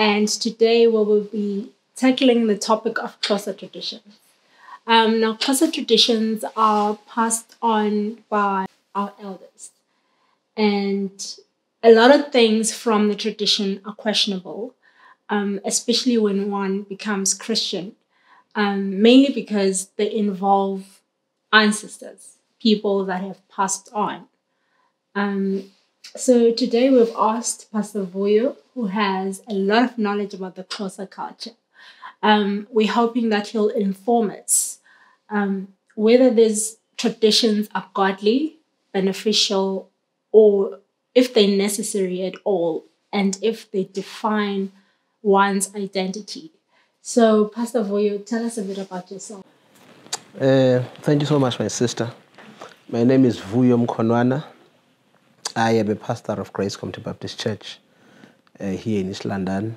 and today we will be tackling the topic of Xhosa traditions. Um, now, Xhosa traditions are passed on by our elders, and a lot of things from the tradition are questionable, um, especially when one becomes Christian, um, mainly because they involve ancestors, people that have passed on. Um, so today we've asked Pastor Vuyo, who has a lot of knowledge about the Xhosa culture. Um, we're hoping that he'll inform us um, whether these traditions are godly, beneficial, or if they're necessary at all, and if they define one's identity. So, Pastor Vuyo, tell us a bit about yourself. Uh, thank you so much, my sister. My name is Vuyo Mkonwana. I am a pastor of Grace Community Baptist Church here in East London.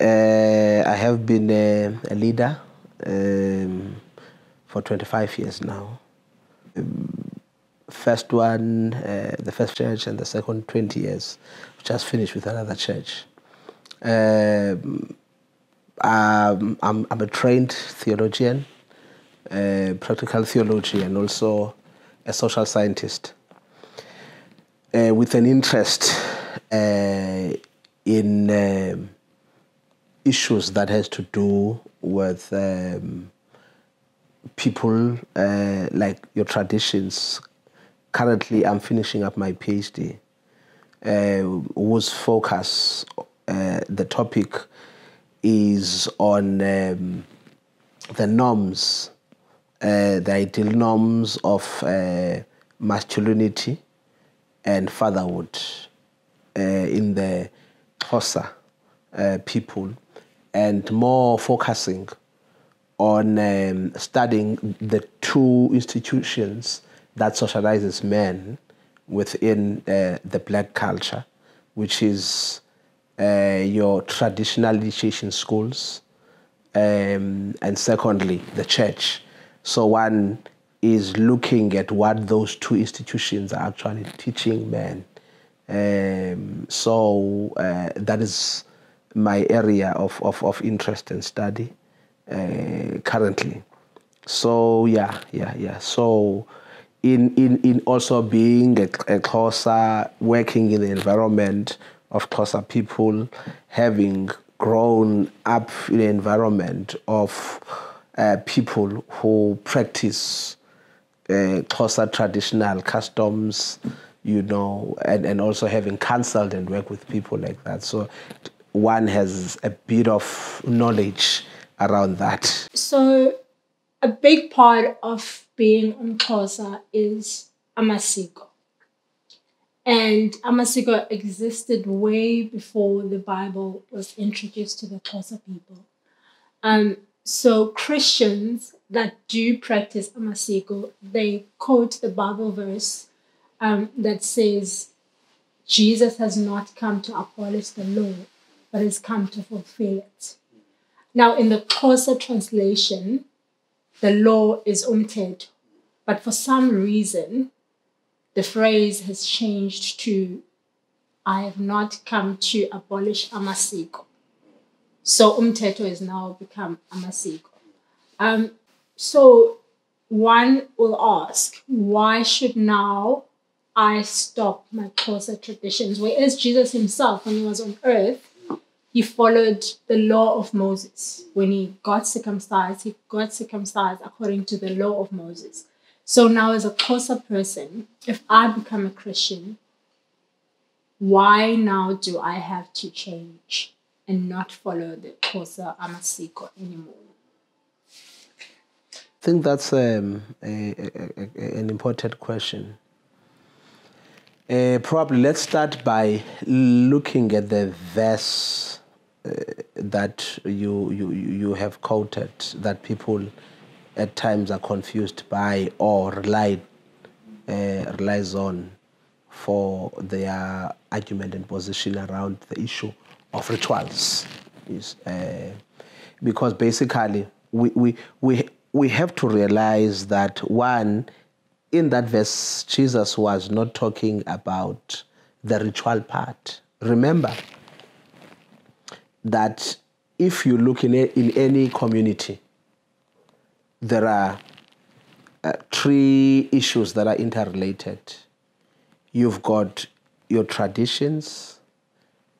Uh, I have been a, a leader um, for 25 years now. Um, first one, uh, the first church, and the second 20 years, just finished with another church. Um, I'm, I'm, a trained theologian, practical theology, and also a social scientist uh, with an interest uh, in um, issues that has to do with um, people uh, like your traditions. Currently, I'm finishing up my PhD, uh, whose focus, uh, the topic, is on um, the norms, uh, the ideal norms of masculinity and fatherhood uh, in the Xhosa uh, people and more focusing on um, studying the two institutions that socializes men within uh, the black culture, which is uh, your traditional initiation schools, um, and secondly, the church. So one is looking at what those two institutions are actually teaching men. Um, so uh, that is my area of, of, of interest and study uh, currently. So yeah, yeah, yeah. So in in, in also being a, a Xhosa, working in the environment of Xhosa people, having grown up in an environment of uh, people who practice uh, Xhosa traditional customs, you know, and, and also having counseled and worked with people like that. So one has a bit of knowledge around that. So a big part of being umxhosa is amasiko. And amasiko existed way before the Bible was introduced to the Xhosa people. Um, so Christians that do practice amasiko, they quote the Bible verse um, that says, Jesus has not come to abolish the law, but has come to fulfill it. Now, in the Xhosa translation, the law is umthetho, but for some reason, the phrase has changed to, I have not come to abolish amasiko. So umthetho has now become amasiko. Um, so one will ask, why should now I stop my Xhosa traditions? Whereas Jesus himself, when he was on earth, he followed the law of Moses. When he got circumcised, he got circumcised according to the law of Moses. So now, as a Xhosa person, if I become a Christian, why now do I have to change? and not follow the Xhosa Amasiko anymore? I think that's um, a, a, a, an important question. Uh, probably let's start by looking at the verse uh, that you, you, you have quoted that people at times are confused by or rely, uh, relies on for their argument and position around the issue of rituals. Uh, because basically we, we, we, we have to realize that one, in that verse, Jesus was not talking about the ritual part remember that if you look in, a, in any community, there are uh, three issues that are interrelated. You've got your traditions,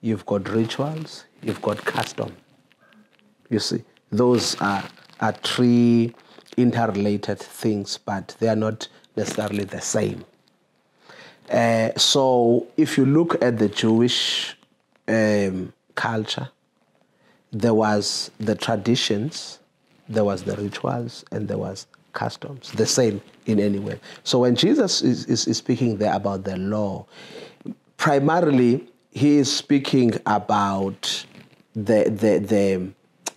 you've got rituals, you've got custom. You see, those are, are three interrelated things, but they are not necessarily the same. Uh, so if you look at the Jewish um, culture, there was the traditions, there was the rituals, and there was customs, the same in any way. So when Jesus is, is, is speaking there about the law, primarily he is speaking about the, the, the,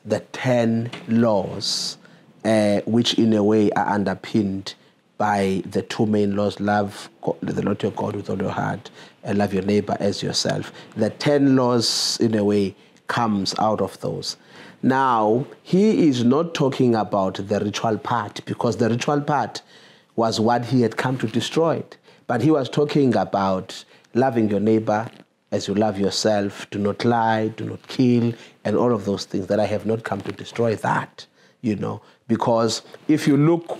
the 10 laws, uh, which in a way are underpinned by the two main laws love the Lord your God with all your heart and love your neighbor as yourself. The 10 laws, in a way, comes out of those. Now, he is not talking about the ritual part because the ritual part was what he had come to destroy. But he was talking about loving your neighbor as you love yourself, do not lie, do not kill, and all of those things that I have not come to destroy that, you know. Because if you look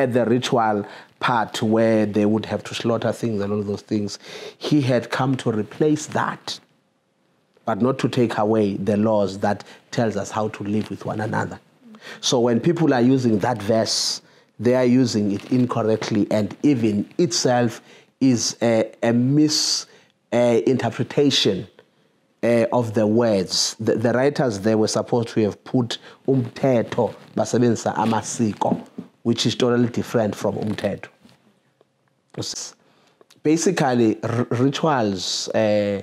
at the ritual part where they would have to slaughter things and all those things, he had come to replace that, but not to take away the laws that tells us how to live with one another. So when people are using that verse, they are using it incorrectly, and even itself is a, a misinterpretation uh, of the words. The, the, writers they were supposed to have put umthetho basebenzisa amasiko which is totally different from umthetho. Basically, rituals uh,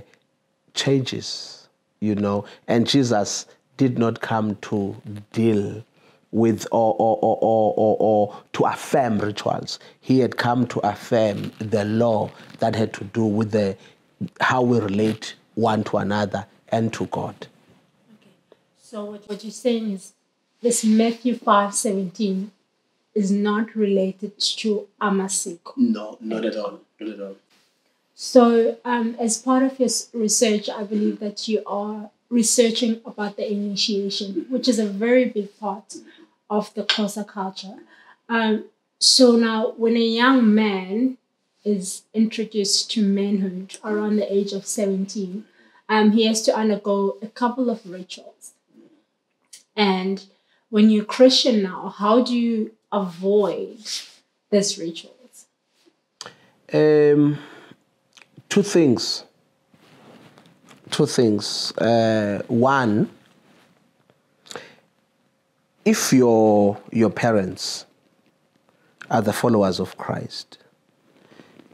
changes, you know, and Jesus did not come to deal with or, or, or, or, or, to affirm rituals. He had come to affirm the law that had to do with the how we relate one to another and to God. Okay. So what you're saying is this Matthew 5 17 is not related to amasiko. No, not at all. Not at all. So, um, as part of your research, I believe that you are researching about the initiation, which is a very big part of the Xhosa culture. Um, so now, when a young man is introduced to manhood around the age of 17, um, he has to undergo a couple of rituals. And when you're Christian now, how do you avoid these rituals? Um, two things. Two things. Uh, one, if your your parents are the followers of Christ,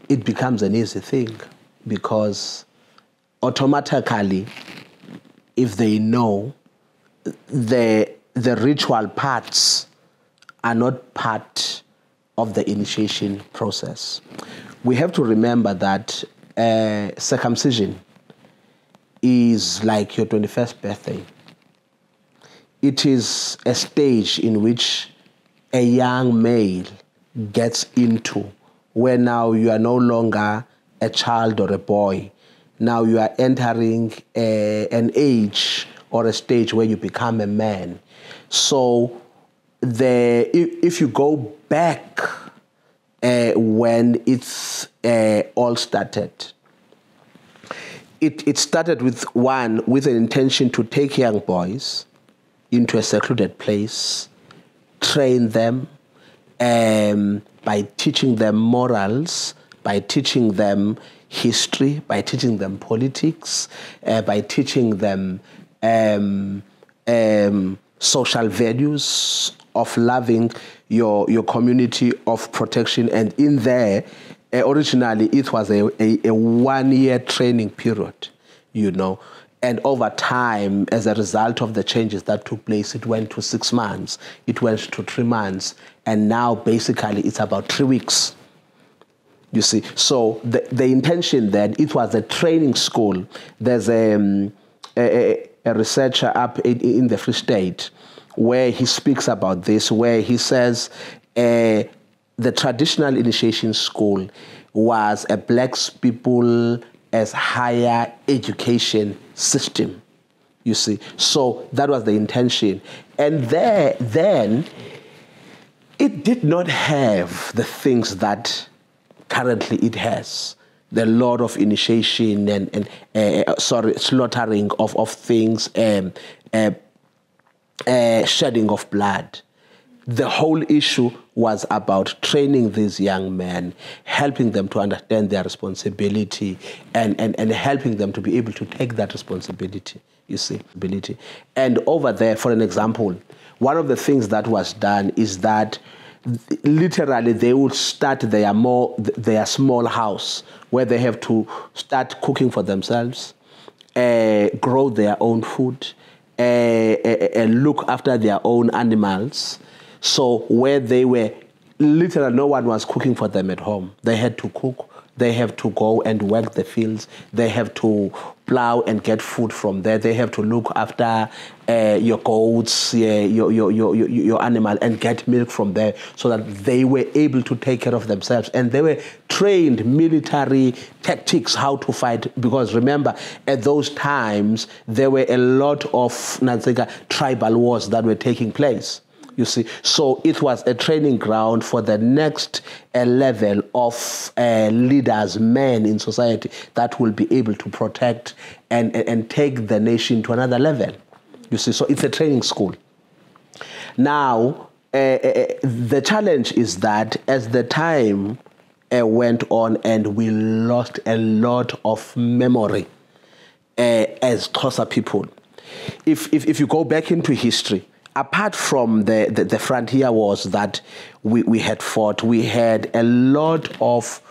it becomes an easy thing because automatically, if they know the the ritual parts are not part of the initiation process. We have to remember that uh, circumcision is like your 21st birthday. It is a stage in which a young male gets into where now you are no longer a child or a boy. Now you are entering a, an age or a stage where you become a man. So the if, you go back uh, when it's uh, all started, it, it started with one with an intention to take young boys into a secluded place, train them um, by teaching them morals, by teaching them history, by teaching them politics, uh, by teaching them um, um, social values of loving your, your community of protection. And in there, uh, originally, it was a, a, a one year training period, you know. And over time, as a result of the changes that took place, it went to six months, it went to three months, and now basically it's about three weeks. You see, so the, the intention then, it was a training school. There's a, um, a, a researcher up in, in the Free State where he speaks about this, where he says uh, the traditional initiation school was a black people as higher education system. You see, so that was the intention, and there then it did not have the things that currently it has the lot of initiation and, and uh, sorry slaughtering of, of things um, uh, uh, shedding of blood the whole issue was about training these young men, helping them to understand their responsibility, and, and, and helping them to be able to take that responsibility, you see, ability. And over there, for an example, one of the things that was done is that literally they would start their more their small house where they have to start cooking for themselves, uh, grow their own food, uh, uh, look after their own animals. So where they were literally no one was cooking for them at home. They had to cook they have to go and work the fields. They have to plow and get food from there. They have to look after uh, your goats, your, your, your, your, animal, and get milk from there so that they were able to take care of themselves. And they were trained military tactics how to fight. Because remember, at those times, there were a lot of Nanzega, tribal wars that were taking place. You see, so it was a training ground for the next uh, level of uh, leaders, men in society that will be able to protect and, and, and take the nation to another level. You see, so it's a training school. Now, uh, uh the challenge is that as the time uh, went on and we lost a lot of memory uh, as Xhosa people. If, if, if you go back into history, apart from the, the, the, frontier wars that we, we had fought, we had a lot of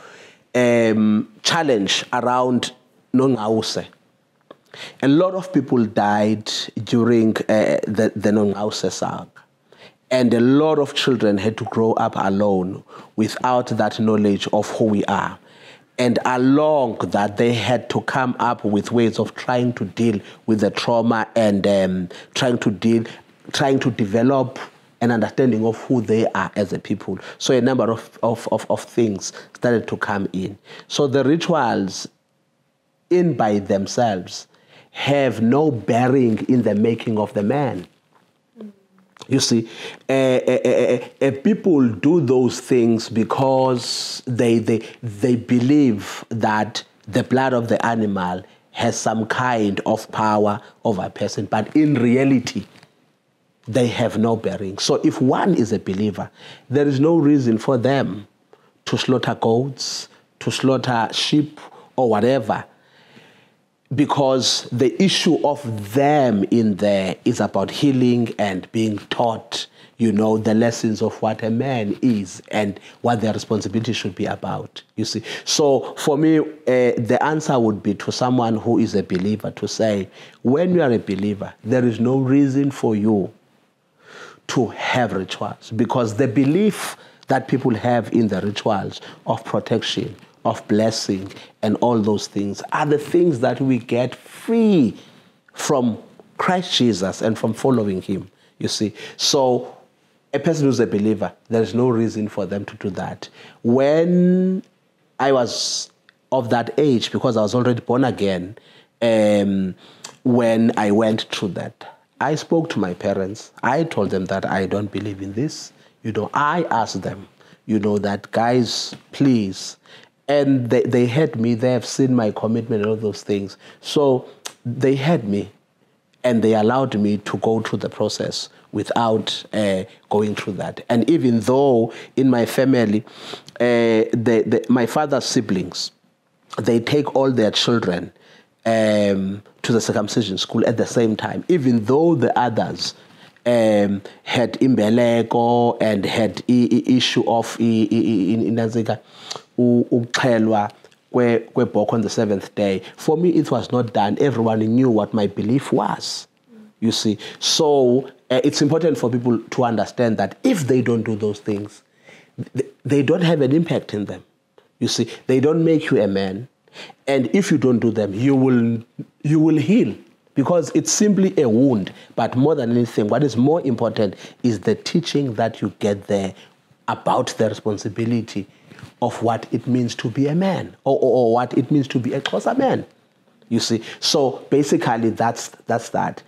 um, challenge around Nongqawuse. A lot of people died during uh, the, the Nongqawuse saga. And a lot of children had to grow up alone without that knowledge of who we are. And along that, they had to come up with ways of trying to deal with the trauma and um, trying to deal trying to develop an understanding of who they are as a people. So a number of, of, of, of things started to come in. So the rituals, in by themselves, have no bearing in the making of the man. You see, people do those things because they, they, they believe that the blood of the animal has some kind of power over a person. But in reality, they have no bearing. So if one is a believer, there is no reason for them to slaughter goats, to slaughter sheep, or whatever, because the issue of them in there is about healing and being taught, you know, the lessons of what a man is and what their responsibility should be about. You see, so for me, uh, the answer would be to someone who is a believer to say, when you are a believer, there is no reason for you to have rituals because the belief that people have in the rituals of protection, of blessing, and all those things are the things that we get free from Christ Jesus and from following Him. You see, so a person who's a believer, there's no reason for them to do that. When I was of that age, because I was already born again, um, when I went through that, I spoke to my parents. I told them that I don't believe in this. You know, I asked them, you know, that guys, please. And they, they had me. They have seen my commitment and all those things. So they had me and they allowed me to go through the process without uh, going through that. And even though in my family, uh, the, the, my father's siblings, they take all their children um, to the circumcision school at the same time, even though the others um, had imbeleko and had issue of inazika ukuxhelwa kwebhokho on the seventh day. For me, it was not done. Everyone knew what my belief was. You see, so uh, it's important for people to understand that if they don't do those things, they don't have an impact in them. You see, they don't make you a man. And if you don't do them, you will, you will heal because it's simply a wound. But more than anything, what is more important is the teaching that you get there about the responsibility of what it means to be a man or, or, or what it means to be a Xhosa man. You see, so basically that's that's that.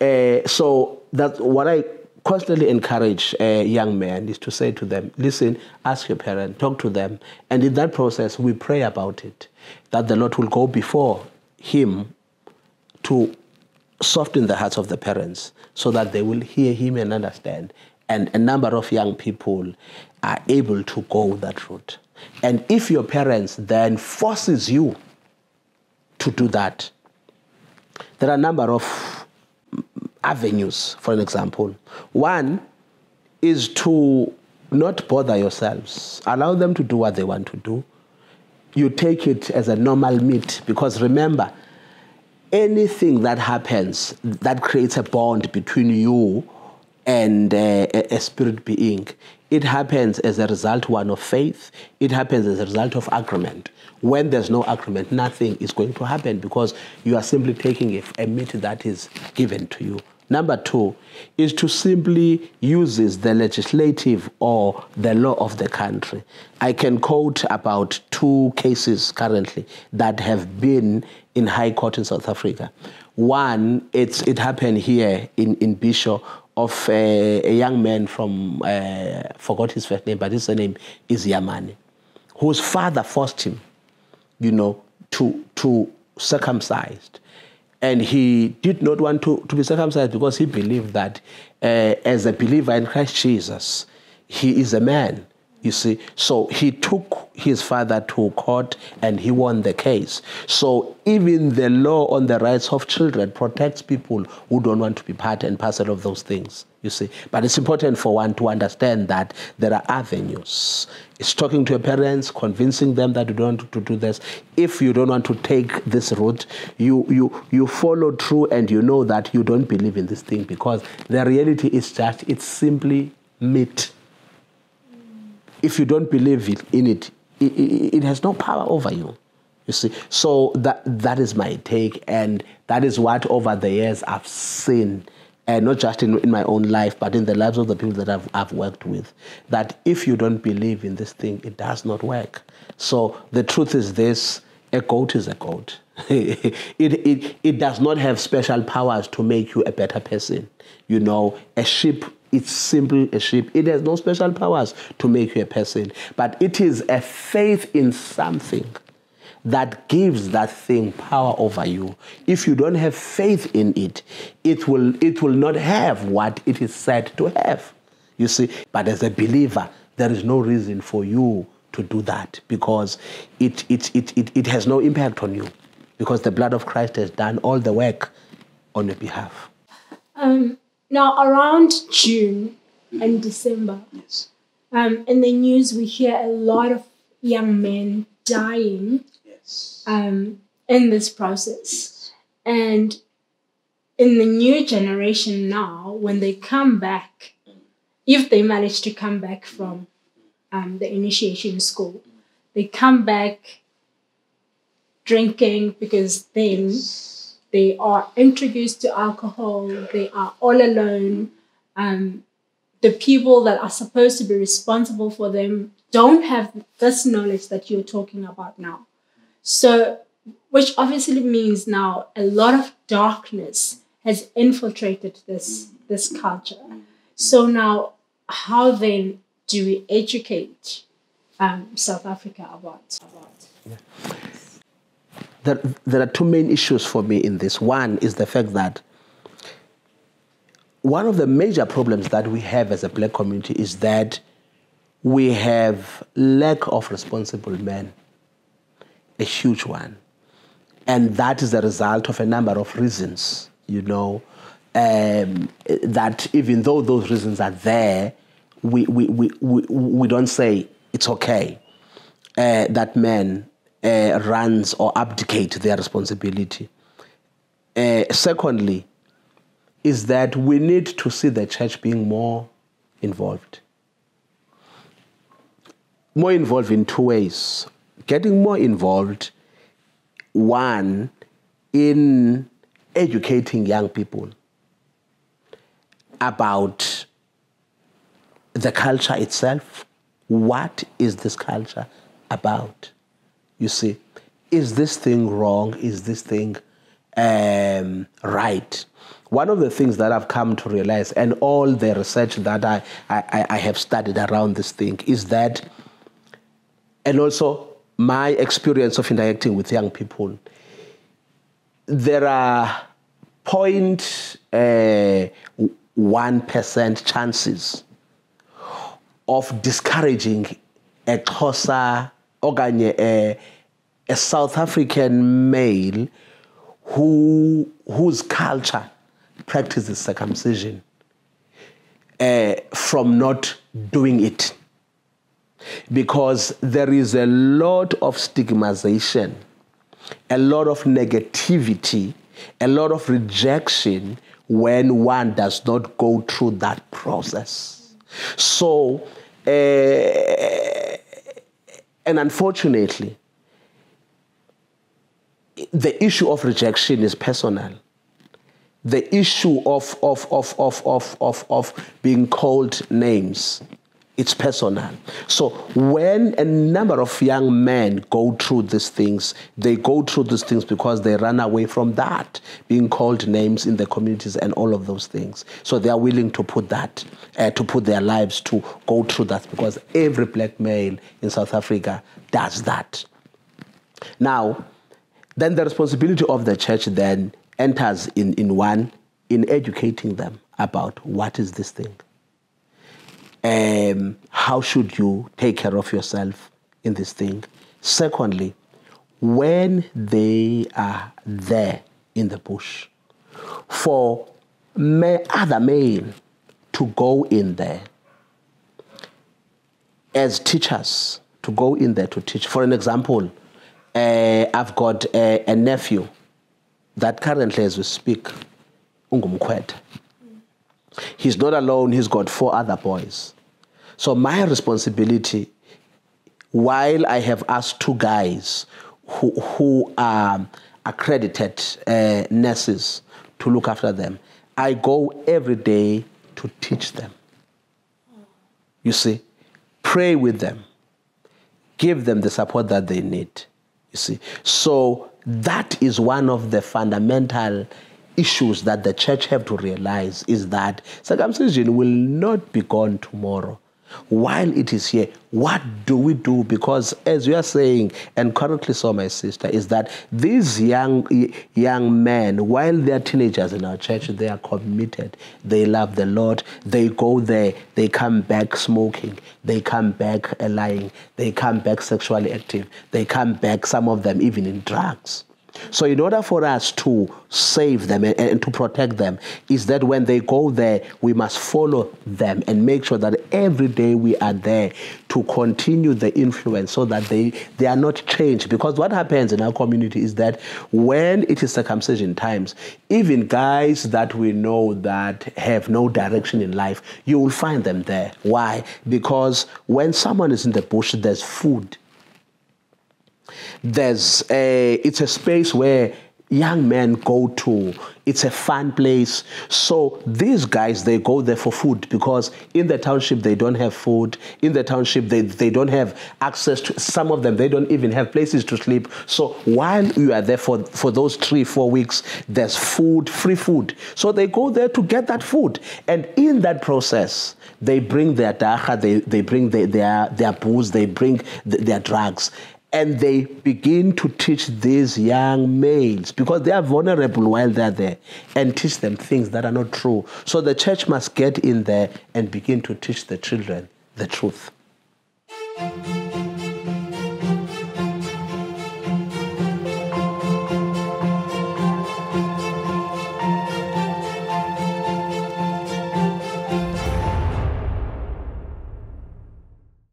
Uh, so that's what I constantly encourage uh, young men is to say to them, listen, ask your parent, talk to them, and in that process we pray about it, that the Lord will go before him to soften the hearts of the parents so that they will hear him and understand. And a number of young people are able to go that route. And if your parents then forces you to do that, there are a number of avenues, for an example. One is to not bother yourselves. Allow them to do what they want to do. You take it as a normal meet because remember, anything that happens that creates a bond between you and uh, a spirit being, it happens as a result one of faith. It happens as a result of agreement. When there's no agreement, nothing is going to happen because you are simply taking a, a meat that is given to you. Number two is to simply uses the legislative or the law of the country. I can quote about two cases currently that have been in High Court in South Africa. One, it's, it happened here in, in Bishop of a, a young man from, uh, forgot his first name, but his name is Yamani, whose father forced him, you know, to, to circumcised and he did not want to, to be circumcised because he believed that uh, as a believer in Christ Jesus, he is a man. You see, so he took his father to court and he won the case. So even the law on the rights of children protects people who don't want to be part and parcel of those things. You see, but it's important for one to understand that there are avenues. It's talking to your parents, convincing them that you don't want to do this. If you don't want to take this route, you you you follow through and you know that you don't believe in this thing because the reality is just it's simply meat if you don't believe in it, it, it, it has no power over you. You see, so that that is my take, and that is what over the years I've seen, and not just in, in my own life, but in the lives of the people that I've, I've worked with. That if you don't believe in this thing, it does not work. So the truth is this: a goat is a goat. it, it, it does not have special powers to make you a better person. You know, a sheep it's simply a sheep. It has no special powers to make you a person, but it is a faith in something that gives that thing power over you. If you don't have faith in it, it will, it will not have what it is said to have. You see, but as a believer, there is no reason for you to do that because it, it, it, it, it has no impact on you because the blood of Christ has done all the work on your behalf. Um, now, around June and December, yes. um, in the news, we hear a lot of young men dying yes. um, in this process. And in the new generation now, when they come back, if they manage to come back from um, the initiation school, they come back drinking because then they are introduced to alcohol, they are all alone. Um, the people that are supposed to be responsible for them don't have this knowledge that you're talking about now. So, which obviously means now a lot of darkness has infiltrated this, this culture. So, now how then do we educate um, South Africa about? about? Yeah there, there are two main issues for me in this. One is the fact that one of the major problems that we have as a black community is that we have lack of responsible men, a huge one. And that is the result of a number of reasons, you know, um, that even though those reasons are there, we, we, we, we, we don't say it's okay uh, that men uh, runs or abdicate their responsibility. Uh, secondly, is that we need to see the church being more involved. More involved in two ways. Getting more involved, one, in educating young people about the culture itself. What is this culture? about. You see, is this thing wrong? Is this thing um, right? One of the things that I've come to realize, and all the research that I, I, I have studied around this thing, is that, and also my experience of interacting with young people, there are point uh, one percent chances of discouraging a Xhosa okanye a, a South African male who whose culture practices circumcision uh, from not doing it because there is a lot of stigmatization, a lot of negativity, a lot of rejection when one does not go through that process. So, uh, and unfortunately, the issue of rejection is personal. The issue of, of, of, of, of, of, of being called names it's personal. So when a number of young men go through these things, they go through these things because they run away from that, being called names in the communities and all of those things. So they are willing to put that, uh, to put their lives to go through that because every black male in South Africa does that. Now, then the responsibility of the church then enters in, in one, in educating them about what is this thing um, how should you take care of yourself in this thing? Secondly, when they are there in the bush, for other male to go in there as teachers, to go in there to teach. For an example, uh, I've got a, a, nephew that currently, as we speak, Ungumkwet. He's not alone, he's got four other boys. So my responsibility, while I have asked two guys who, who are accredited uh, nurses to look after them, I go every day to teach them. You see, pray with them, give them the support that they need. You see, so that is one of the fundamental issues that the church have to realize is that circumcision will not be gone tomorrow while it is here, what do we do? Because as you are saying, and correctly so, my sister, is that these young young men, while they are teenagers in our church, they are committed. They love the Lord. They go there. They come back smoking. They come back lying. They come back sexually active. They come back. Some of them even in drugs. So, in order for us to save them and, and, to protect them, is that when they go there, we must follow them and make sure that every day we are there to continue the influence so that they, they are not changed. Because what happens in our community is that when it is circumcision times, even guys that we know that have no direction in life, you will find them there. Why? Because when someone is in the bush, there's food there's a, it's a space where young men go to. It's a fun place. So these guys, they go there for food because in the township, they don't have food. In the township, they, they don't have access to, some of them, they don't even have places to sleep. So while you are there for, for those three, four weeks, there's food, free food. So they go there to get that food. And in that process, they bring their dagga, they, they bring their, their, their booze, they bring their drugs and they begin to teach these young males because they are vulnerable while they're there and teach them things that are not true. So the church must get in there and begin to teach the children the truth.